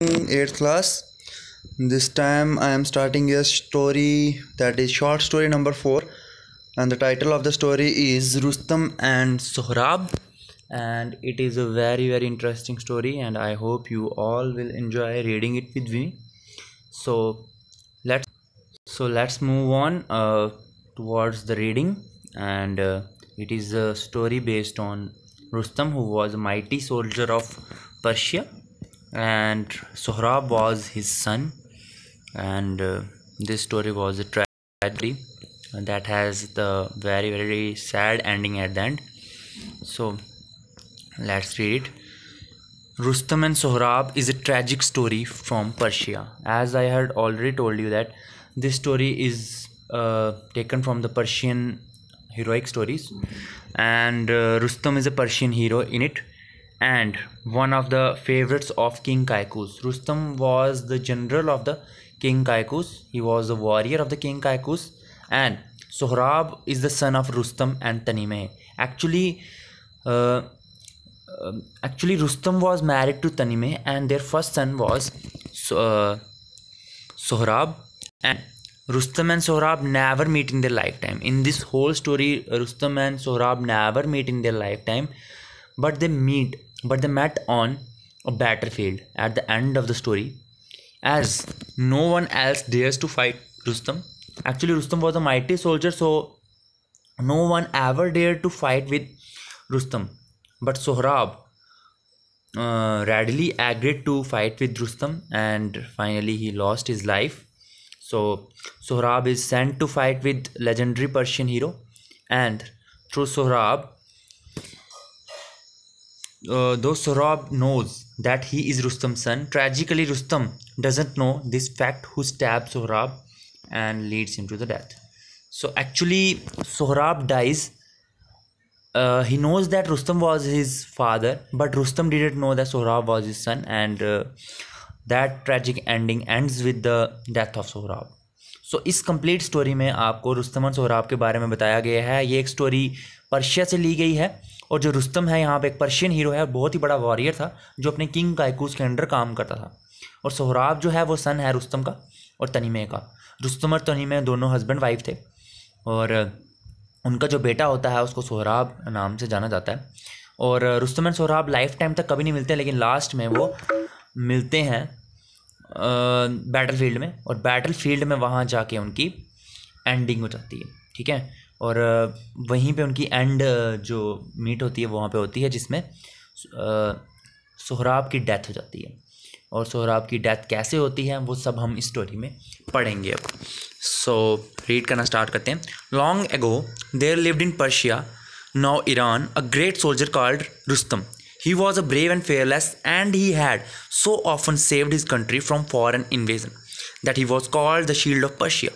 8th class. This time i am starting a story that is short story number 4 and the title of the story is rustam and sohrab. And it is a very very interesting story. And i hope you all will enjoy reading it with me. So let's so let's move on uh, towards the reading. And uh, it is a story based on rustam who was a mighty soldier of persia and Sohrab was his son. And uh, this story was a tragedy that has the very very sad ending at the end. So let's read it. Rustam and Sohrab is a tragic story from Persia. As I had already told you that this story is uh, taken from the Persian heroic stories. And uh, Rustam is a Persian hero in it and one of the favorites of King Kaikous. Rustam was the general of the King Kaikous. He was the warrior of the King Kaikous and Sohrab is the son of Rustam and Tanime. Actually, uh, uh, actually Rustam was married to Tanime and their first son was uh, Sohrab and Rustam and Sohrab never meet in their lifetime. In this whole story, Rustam and Sohrab never meet in their lifetime, but they meet but they met on a battlefield at the end of the story as no one else dares to fight Rustam. Actually, Rustam was a mighty soldier, so no one ever dared to fight with Rustam. But Sohrab uh, readily agreed to fight with Rustam, and finally he lost his life. So Sohrab is sent to fight with legendary Persian hero, and through Sohrab, though Sohrab knows that he is Rustam son tragically Rustam doesn't know this fact who stab Sohrab and leads in to the death so actually Sohrab dies he knows that Rustam was his father but Rustam did it know that Sohrab was his son and that tragic ending end with the death of Sohrab so इस complete story में आपको रुस्तम और सोहराब के बारे में बताया गया है। ये एक स्टोरी पर्शिया से ली गई है। और जो रुस्तम है यहाँ पे एक पर्शियन हीरो है बहुत ही बड़ा वॉरियर था, जो अपने किंग कायकूस के अंडर काम करता था। और सोहराब जो है वो सन है रुस्तम का और तनीमे का। रुस्तम और तनीमे दोनों हस्बैंड वाइफ थे और उनका जो बेटा होता है उसको सोहराब नाम से जाना जाता है। और Rustam and Sohrab life time तक कभी नहीं मिलते, लेकिन लास्ट में वो मिलते हैं बैटल फ़ील्ड में। और बैटल फ़ील्ड में वहाँ जाके उनकी एंडिंग हो जाती है, ठीक है? और वहीं पे उनकी एंड जो मीट होती है वहाँ पे होती है जिसमें सोहराब की डेथ हो जाती है। और सोहराब की डेथ कैसे होती है वो सब हम इस स्टोरी में पढ़ेंगे अब। सो रीड करना स्टार्ट करते हैं। Long ago there lived in Persia now Iran a great soldier called Rustam He was a brave and fearless, and he had so often saved his country from foreign invasion that he was called the Shield of Persia.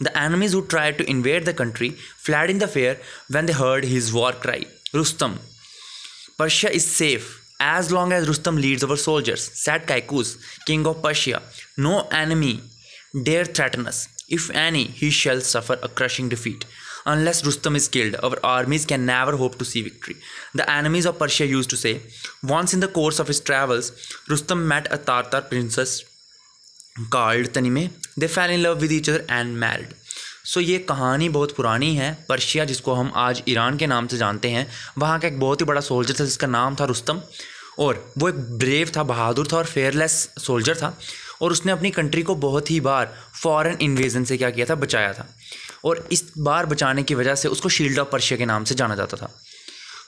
The enemies who tried to invade the country fled in the fear when they heard his war cry, Rustam. Persia is safe as long as Rustam leads our soldiers, said Kaikous, king of Persia. No enemy dare threaten us. If any, he shall suffer a crushing defeat. Unless Rustam is killed, our armies can never hope to see victory. The enemies of Persia used to say, once in the course of his travels, Rustam met a Tartar princess called Tahmina they fell in love with each other and married so ये कहानी बहुत पुरानी है, Persia, जिसको हम आज Iran के नाम से जानते हैं, वहाँ का एक बहुत ही बड़ा सोल्जर था, जिसका नाम था रुस्तम, और वो एक ब्रेव था, बहादुर था और फेयरलेस सोल्जर था, और उसने अपनी कंट्री को बहुत ही बार फॉरेन इन्वेजन से क्या किया था, बचाया था। और इस बार बचाने की वजह से उसको शील्ड ऑफ़ पर्शिया के नाम से जाना जाता था।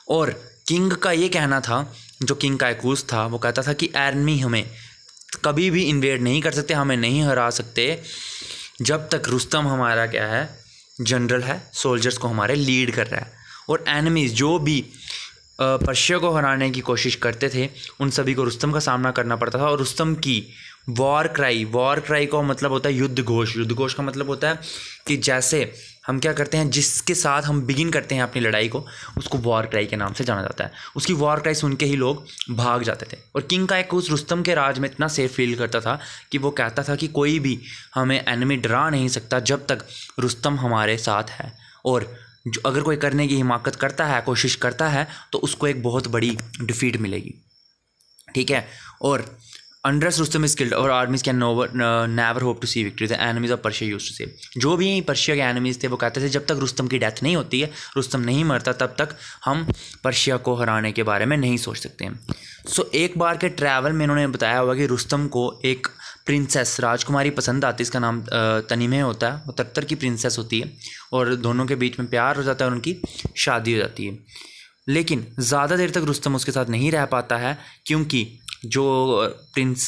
और किंग का ये कहना था, जो किंग कायकूस था, वो कहता था कि एरमी हमें कभी भी इन्वेड नहीं कर सकते, हमें नहीं हरा सकते। जब तक रुस्तम हमारा क्या है जनरल है सोल्जर्स को हमारे लीड कर रहा है। और एनिमीज़ जो भी पर्शिया को हराने की कोशिश करते थे, उन सभी को रुस्तम का सामना करना पड़ता था। और रुस्तम की वॉर क्राई वॉर क्राई का मतलब होता है युद्ध घोष। युद्ध घोष का मतलब होता है कि जैसे हम क्या करते हैं, जिसके साथ हम बिगिन करते हैं अपनी लड़ाई को, उसको वॉर क्राई के नाम से जाना जाता है। उसकी वॉर क्राई सुन के ही लोग भाग जाते थे। और किंग का एक उस रुस्तम के राज में इतना सेफ़ फील करता था कि वो कहता था कि कोई भी हमें एनिमी डरा नहीं सकता जब तक रुस्तम हमारे साथ है। और जो अगर कोई करने की हिमाकत करता है, कोशिश करता है तो उसको एक बहुत बड़ी डिफीट मिलेगी। ठीक है? और अनड्रेस रुस्तम इज़ किल्ड और armies can never never hope to see victory the enemies of Persia used to say जो भी पर्शिया के एनिमीज थे वो कहते थे जब तक रुस्तम की डेथ नहीं होती है रुस्तम नहीं मरता तब तक हम पर्शिया को हराने के बारे में नहीं सोच सकते हैं। सो so, एक बार के ट्रैवल में इन्होंने बताया हुआ कि रुस्तम को एक प्रिंसेस राजकुमारी पसंद आती है इसका नाम तनीमे होता है वो तत्तर की प्रिंसेस होती है और दोनों के बीच में प्यार हो जाता है और उनकी शादी हो जाती है। लेकिन ज़्यादा देर तक रुस्तम उसके साथ नहीं रह पाता है क्योंकि जो प्रिंस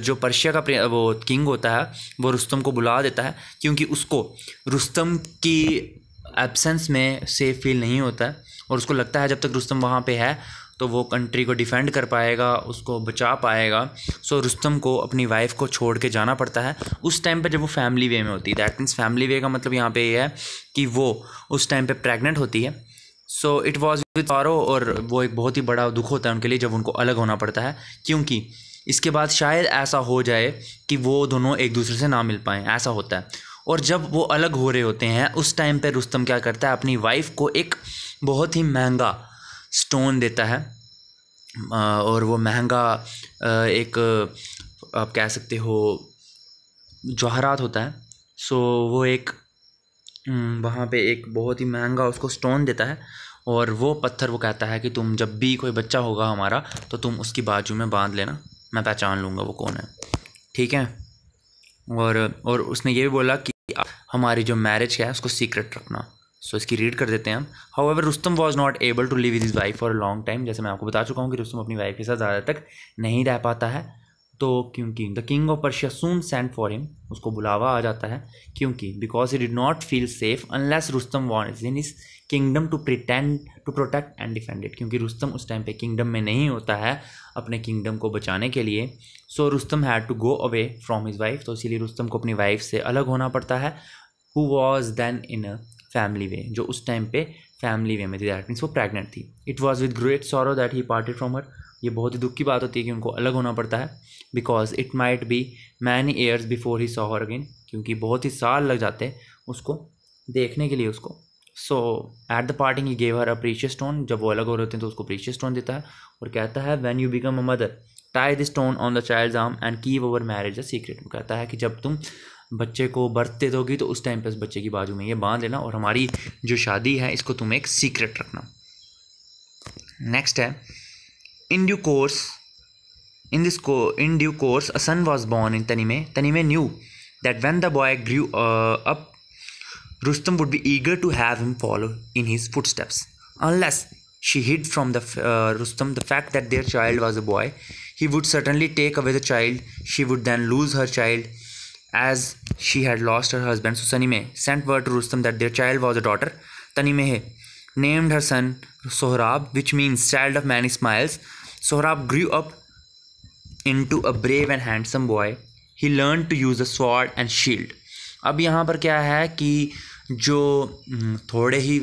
जो पर्शिया का वो किंग होता है, वो रुस्तम को बुला देता है, क्योंकि उसको रुस्तम की एब्सेंस में सेफ़ फील नहीं होता है, और उसको लगता है जब तक रुस्तम वहाँ पे है तो वो कंट्री को डिफेंड कर पाएगा, उसको बचा पाएगा। सो रुस्तम को अपनी वाइफ को छोड़ के जाना पड़ता है। उस टाइम पे जब वो फैमिली वे में होती है दैट मीन्स फैमिली वे का मतलब यहाँ पे ये है कि वो उस टाइम पे प्रेग्नेंट होती है। सो इट वॉज़ विथ आरो और वो एक बहुत ही बड़ा दुख होता है उनके लिए जब उनको अलग होना पड़ता है। क्योंकि इसके बाद शायद ऐसा हो जाए कि वो दोनों एक दूसरे से ना मिल पाएँ, ऐसा होता है। और जब वो अलग हो रहे होते हैं, उस टाइम पर रुस्तम क्या करता है, अपनी वाइफ को एक बहुत ही महँगा स्टोन देता है। और वो महँगा एक, आप कह सकते हो जवाहरात होता है। सो वो एक वहाँ पे एक बहुत ही महँगा उसको स्टोन देता है और वो पत्थर वो कहता है कि तुम जब भी कोई बच्चा होगा हमारा तो तुम उसकी बाजू में बाँध लेना मैं पहचान लूँगा वो कौन है। ठीक है? और और उसने ये भी बोला कि हमारी जो मैरिज है उसको सीक्रेट रखना। सो so, इसकी रीड कर देते हैं हम। However Rustam was not able to live his wife for a long time जैसे मैं आपको बता चुका हूँ कि रुस्तम अपनी वाइफ के साथ ज़्यादा तक नहीं रह पाता है। तो क्योंकि the king of Persia soon send for him उसको बुलावा आ जाता है, क्योंकि because he did not feel safe unless Rustam want in his kingdom to pretend to protect and defend it क्योंकि रुस्तम उस टाइम पे किंगडम में नहीं होता है अपने किंगडम को बचाने के लिए so Rustam had to go away from his wife तो इसीलिए रुस्तम को अपनी वाइफ से अलग होना पड़ता है who was then in a family way जो उस टाइम पे फैमिली वे में थी दैट मीन्स वो प्रेगनेंट थी. It was with great sorrow that he parted from her ये बहुत ही दुख की बात होती है कि उनको अलग होना पड़ता है because it might be many years before he saw her again क्योंकि बहुत ही साल लग जाते हैं उसको देखने के लिए उसको। So at the parting he gave her a precious stone जब वो अलग हो रहे होते हैं तो उसको प्रीशियस स्टोन देता है और कहता है when you become a mother tie the stone on the child arm and keep over marriage a secret वो कहता है कि जब तुम बच्चे को बर्थ दे दोगी तो उस टाइम पर उस बच्चे की बाजू में ये बाँध लेना और हमारी जो शादी है, इसको तुम एक सीक्रेट रखना। नेक्स्ट है in due course, in this co- in due course, a son was born in Tanime. Tanime knew that when the boy grew uh, up, Rustam would be eager to have him follow in his footsteps, unless she hid from the uh, Rustam the fact that their child was a boy. He would certainly take away the child. She would then lose her child, as she had lost her husband. So Tanime sent word to Rustam that their child was a daughter. Tanimehe named her son Sohrab, which means child of many smiles. Sohrab grew up into a brave and handsome boy. He learned to use a sword and shield. अब यहाँ पर क्या है कि जो थोड़े ही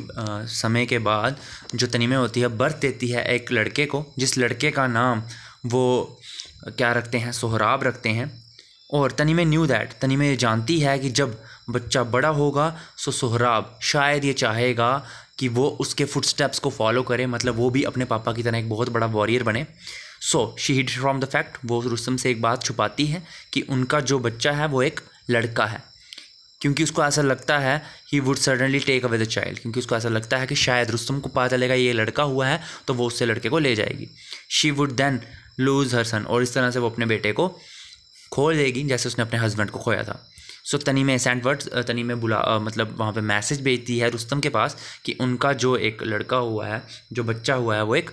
समय के बाद जो तनीमे होती है, बर्थ देती है एक लड़के को, जिस लड़के का नाम वो, क्या रखते हैं, सोहराब रखते हैं और तनीमे न्यू दैट तनीमे ये जानती है कि जब बच्चा बड़ा होगा, सो सोहराब शायद ये चाहेगा कि वो उसके फुट स्टेप्स को फॉलो करे मतलब वो भी अपने पापा की तरह एक बहुत बड़ा वॉरियर बने। So she hid from the fact वो रुस्तम से एक बात छुपाती है कि उनका जो बच्चा है, वो एक लड़का है। क्योंकि उसको ऐसा लगता है he would suddenly take away the child क्योंकि उसको ऐसा लगता है कि शायद रुस्तम को पता चलेगा ये लड़का हुआ है तो वो उससे लड़के को ले जाएगी। She would then lose her son और इस तरह से वो अपने बेटे को खो देगी, जैसे उसने अपने हस्बैंड को खोया था। सो तनी में सेंट वर्ड तनी में बुला मतलब वहाँ पे मैसेज भेजती है रुस्तम के पास कि उनका जो एक लड़का हुआ है, जो बच्चा हुआ है, वो एक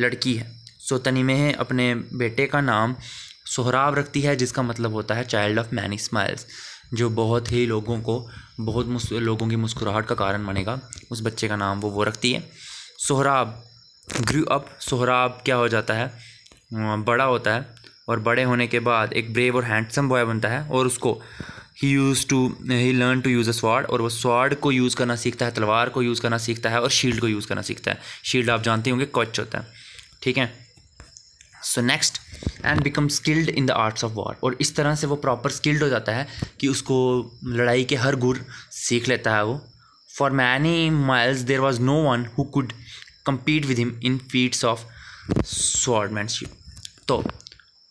लड़की है। सो तनी में अपने बेटे का नाम सोहराब रखती है, जिसका मतलब होता है चाइल्ड ऑफ़ मैनी स्माइल्स जो बहुत ही लोगों को, बहुत लोगों की मुस्कुराहट का कारण बनेगा। उस बच्चे का नाम वो वो रखती है। सोहराब ग्रू अप सोहराब क्या हो जाता है? बड़ा होता है और बड़े होने के बाद एक ब्रेव और हैंडसम बॉय बनता है और उसको ही use to he learn to use a sword और वो स्वाड को यूज़ करना सीखता है, तलवार को यूज़ करना सीखता है, और शील्ड को यूज़ करना सीखता है। शील्ड आप जानते होंगे कॉच होता है। ठीक है? So next and become skilled in the arts of war और इस तरह से वो प्रॉपर स्किल्ड हो जाता है कि उसको लड़ाई के हर गुर सीख लेता है वो। For many miles there was no one who could compete with him in feats of swordsmanship तो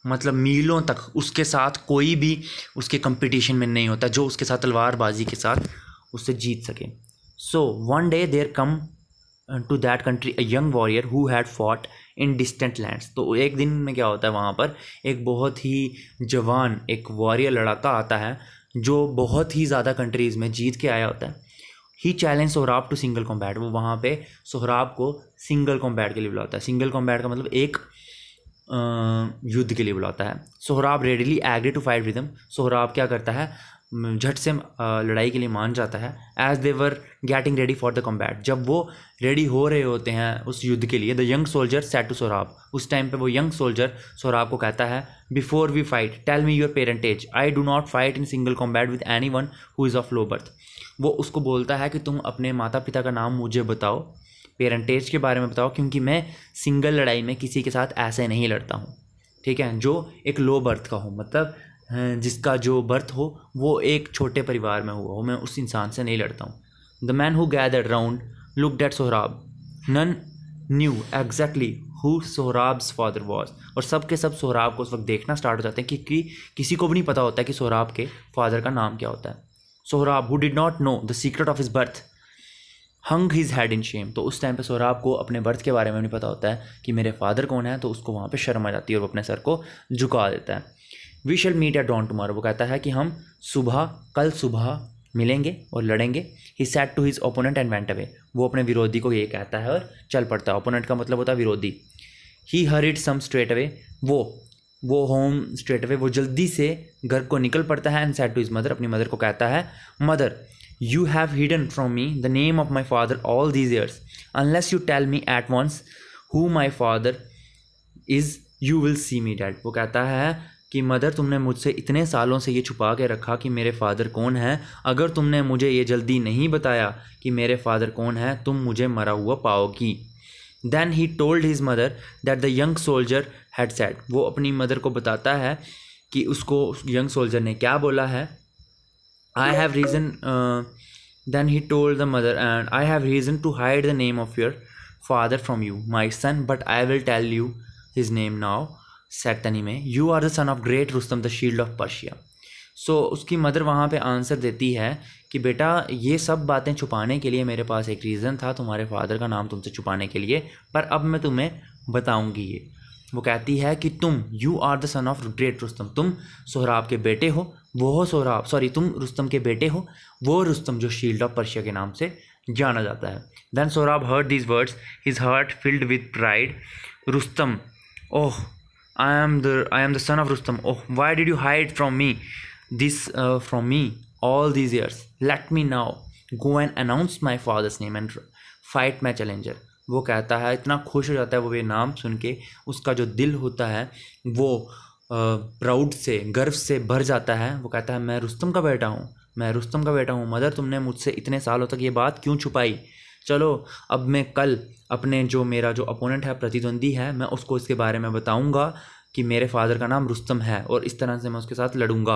मतलब मीलों तक उसके साथ कोई भी उसके कंपटीशन में नहीं होता, जो उसके साथ तलवारबाजी के साथ उससे जीत सके। So one day there come to that country a young warrior who had fought in distant lands तो एक दिन में क्या होता है वहाँ पर? एक बहुत ही जवान, एक वॉरियर लड़ाका आता है, जो बहुत ही ज़्यादा कंट्रीज़ में जीत के आया होता है। He challenge Sohrab to single combat वो वहाँ पे सोहराब को सिंगल कॉम्बैट के लिए बुलाता है। सिंगल कॉम्बैट का मतलब एक युद्ध के लिए बुलाता है। Sohrab readily agree to fight with him Sohrab क्या करता है? झट से लड़ाई के लिए मान जाता है। As they were getting ready for the combat जब वो रेडी हो रहे होते हैं उस युद्ध के लिए the young soldier said to Sohrab, उस टाइम पे वो यंग सोल्जर सोहराब को कहता है before we fight tell me your parentage I do not fight in single combat with anyone who is of low birth वो उसको बोलता है कि, तुम अपने माता पिता का नाम मुझे बताओ। पेरेंटेज के बारे में बताओ, क्योंकि मैं सिंगल लड़ाई में किसी के साथ ऐसे नहीं लड़ता हूँ, ठीक है? जो एक लो बर्थ का हो मतलब जिसका जो बर्थ हो, वो एक छोटे परिवार में हुआ हो, मैं उस इंसान से नहीं लड़ता हूँ। The man who gathered round look at Sohrab none knew exactly who Sohrab's father was और सब के सब सोहराब को उस वक्त देखना स्टार्ट हो जाते हैं क्योंकि किसी को भी नहीं पता होता है कि सोहराब के फादर का नाम क्या होता है। Sohrab who did not know the secret of his birth hung his head in shame तो उस टाइम पे सोहराब को अपने बर्थ के बारे में नहीं पता होता है कि मेरे फादर कौन है तो उसको वहाँ पे शर्म आ जाती है और वो अपने सर को झुका देता है। We shall meet at dawn tomorrow वो कहता है कि हम सुबह, कल सुबह मिलेंगे और लड़ेंगे। He said to his opponent and went away वो अपने विरोधी को ये कहता है और चल पड़ता है। ओपोनेंट का मतलब होता है विरोधी। He hurried some straight away वो वो होम स्ट्रेट अवे वो जल्दी से घर को निकल पड़ता है and said to his mother अपनी मदर को कहता है mother you have hidden from me the name of my father all these years unless you tell me at once who my father is you will see me dead वो कहता है कि, mother, तुमने मुझसे इतने सालों से ये छुपा के रखा कि मेरे फादर कौन है? अगर तुमने मुझे ये जल्दी नहीं बताया कि मेरे फादर कौन है, तुम मुझे मरा हुआ पाओगी. Then he told his mother that the young soldier had said वो अपनी मदर को बताता है कि उसको यंग सोल्जर ने क्या बोला है? I have reason then he told the mother and I have reason to hide the name of your father from you my son but I will tell you his name now सैतनी में you are the son of great Rustum the shield of Persia so उसकी mother वहाँ पे answer देती है कि बेटा, ये सब बातें छुपाने के लिए मेरे पास एक रीज़न था तुम्हारे फादर का नाम तुमसे छुपाने के लिए, पर अब मैं तुम्हें बताऊँगी ये। वो कहती है कि तुम you are the son of great Rustum तुम सोहराब के बेटे हो वो हो सोहराब सॉरी तुम रुस्तम के बेटे हो, वो रुस्तम जो शील्ड ऑफ़ पर्शिया के नाम से जाना जाता है। Then Sohrab heard these words his heart filled with pride Rustum oh I am the I am the son of Rustum oh why did you hide from me this from me all these years let me now go and announce my father's name and fight my challenger वो कहता है, इतना खुश हो जाता है वो ये नाम सुन के, उसका जो दिल होता है, वो प्राउड से, गर्व से भर जाता है। वो कहता है, मैं रुस्तम का बेटा हूँ, मैं रुस्तम का बेटा हूँ, मदर तुमने मुझसे इतने सालों तक ये बात क्यों छुपाई? चलो, अब मैं कल अपने जो मेरा जो अपोनेंट है, प्रतिद्वंदी है, मैं उसको इसके बारे में बताऊँगा कि मेरे फादर का नाम रुस्तम है और इस तरह से मैं उसके साथ लड़ूँगा।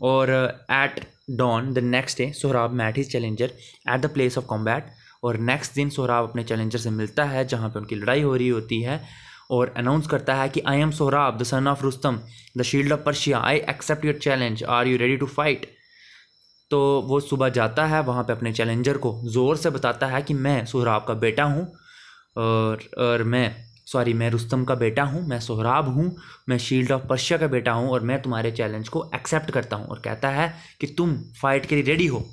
और at dawn the next day Sohrab met his challenger at the place of combat और नेक्स्ट दिन सोहराब अपने चैलेंजर से मिलता है, जहाँ पे उनकी लड़ाई हो रही होती है और अनाउंस करता है कि I am Sohrab the son of Rustum the shield of Persia I accept your challenge are you ready to fight तो वो सुबह जाता है, वहाँ पे अपने चैलेंजर को ज़ोर से बताता है कि, मैं सोहराब का बेटा हूँ और और मैं सॉरी मैं रुस्तम का बेटा हूँ, मैं सोहराब हूँ, मैं शील्ड ऑफ़ पर्शिया का बेटा हूँ और मैं तुम्हारे चैलेंज को एक्सेप्ट करता हूँ। और कहता है कि, तुम फाइट के लिए रेडी हो?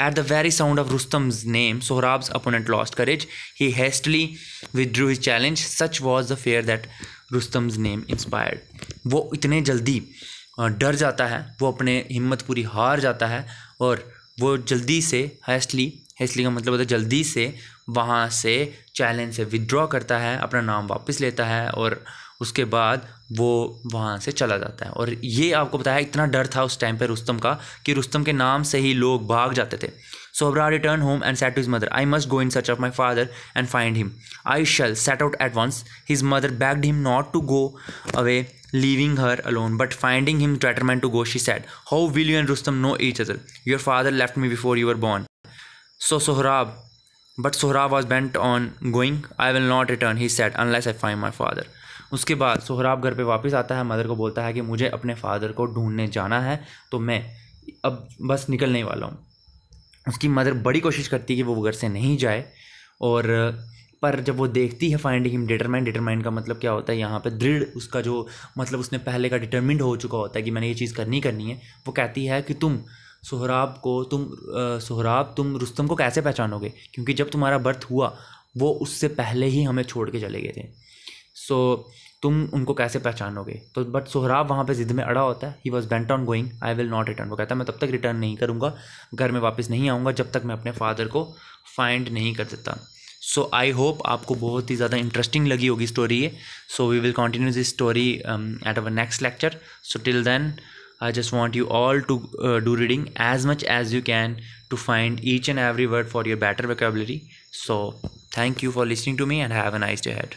At the very sound of Rustam's name, Sohrab's opponent lost courage. He hastily withdrew his challenge. Such was the fear that Rustam's name inspired. वो इतने जल्दी डर जाता है वो अपने हिम्मत पूरी हार जाता है और वो जल्दी से हैस्टली हैस्टली का मतलब होता है जल्दी से वहाँ से चैलेंज से विदड्रॉ करता है अपना नाम वापस लेता है और उसके बाद वो वहाँ से चला जाता है। और ये आपको बताया इतना डर था उस टाइम पे रुस्तम का कि रुस्तम के नाम से ही लोग भाग जाते थे। सो अबरा return home and said to his mother I must go in search of my father and find him I shall set out at once his mother begged him not to go away leaving her alone, but finding him determined to go, she said, How will you and Rustam know each other? Your father left me before you were born. So Sohrab, but Sohrab was bent on going. I will not return, he said, unless I find my father उसके बाद सोहराब घर पे वापस आता है mother को बोलता है कि मुझे अपने फादर को ढूँढने जाना है तो मैं अब बस निकलने वाला हूँ उसकी मदर बड़ी कोशिश करती है कि वो घर से नहीं जाए और पर जब वो देखती है फाइंडिंग हिम डिटरमाइन डिटरमाइन का मतलब क्या होता है यहाँ पे दृढ़ उसका जो मतलब उसने पहले का डिटर्मिंड हो चुका होता है कि मैंने ये चीज़ करनी करनी है वो कहती है कि तुम सोहराब को तुम सोहराब तुम रुस्तम को कैसे पहचानोगे? क्योंकि जब तुम्हारा बर्थ हुआ वो उससे पहले ही हमें छोड़ के चले गए थे। सो so, तुम उनको कैसे पहचानोगे? तो बट सोहराब वहाँ पे ज़िद में अड़ा होता है। He was bent on going I will not return वो कहता है मैं तब तक रिटर्न नहीं करूँगा। घर में वापस नहीं आऊँगा जब तक मैं अपने फादर को फाइंड नहीं कर देता। सो आई होप आपको बहुत ही ज़्यादा इंटरेस्टिंग लगी होगी स्टोरी ये। So we will continue this story at our next lecture so till then I just want you all to uh, do reading as much as you can to find each and every word for your better vocabulary. So, thank you for listening to me and have a nice day ahead.